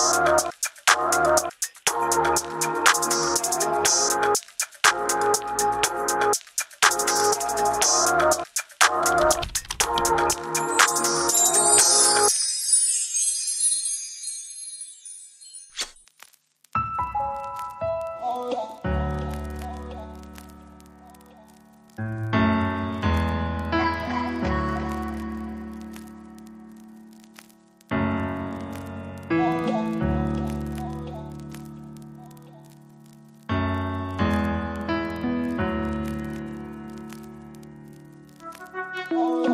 Peace. Oh.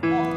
Oh.